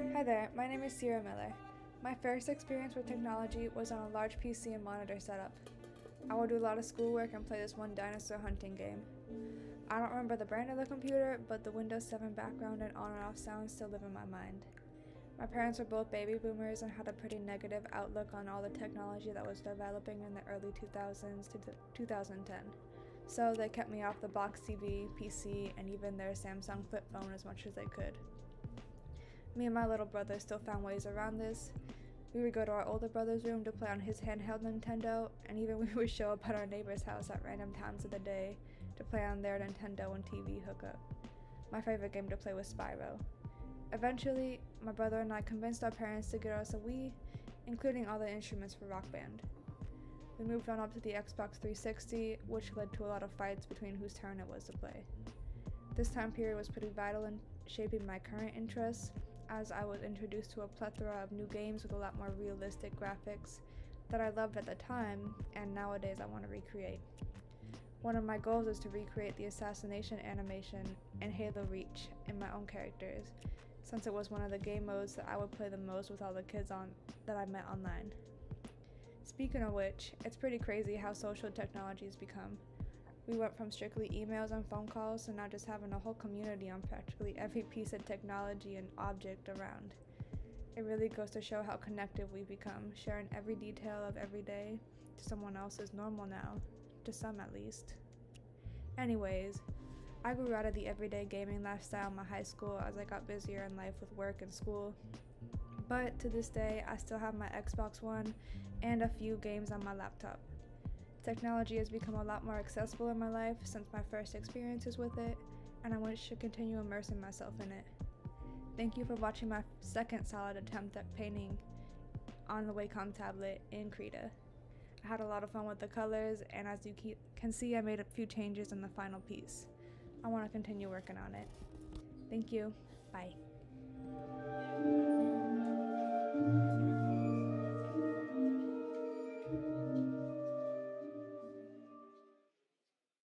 Hi there, my name is Sierra Miller. My first experience with technology was on a large PC and monitor setup. I would do a lot of schoolwork and play this one dinosaur hunting game. I don't remember the brand of the computer, but the Windows 7 background and on and off sounds still live in my mind. My parents were both baby boomers and had a pretty negative outlook on all the technology that was developing in the early 2000s to 2010. So they kept me off the box TV, PC, and even their Samsung flip phone as much as they could. Me and my little brother still found ways around this. We would go to our older brother's room to play on his handheld Nintendo, and even we would show up at our neighbor's house at random times of the day to play on their Nintendo and TV hookup. My favorite game to play was Spyro. Eventually, my brother and I convinced our parents to get us a Wii, including all the instruments for Rock Band. We moved on up to the Xbox 360, which led to a lot of fights between whose turn it was to play. This time period was pretty vital in shaping my current interests, as I was introduced to a plethora of new games with a lot more realistic graphics that I loved at the time and nowadays I want to recreate. One of my goals is to recreate the assassination animation in Halo Reach in my own characters, since it was one of the game modes that I would play the most with all the kids on that I met online. Speaking of which, it's pretty crazy how social technology has become. We went from strictly emails and phone calls to now just having a whole community on practically every piece of technology and object around. It really goes to show how connected we've become, sharing every detail of every day to someone else is normal now, to some at least. Anyways, I grew out of the everyday gaming lifestyle in my high school as I got busier in life with work and school. But to this day, I still have my Xbox One and a few games on my laptop. Technology has become a lot more accessible in my life since my first experiences with it, and I wish to continue immersing myself in it. Thank you for watching my second solid attempt at painting on the Wacom tablet in Krita. I had a lot of fun with the colors, and as you can see, I made a few changes in the final piece. I want to continue working on it. Thank you. Bye.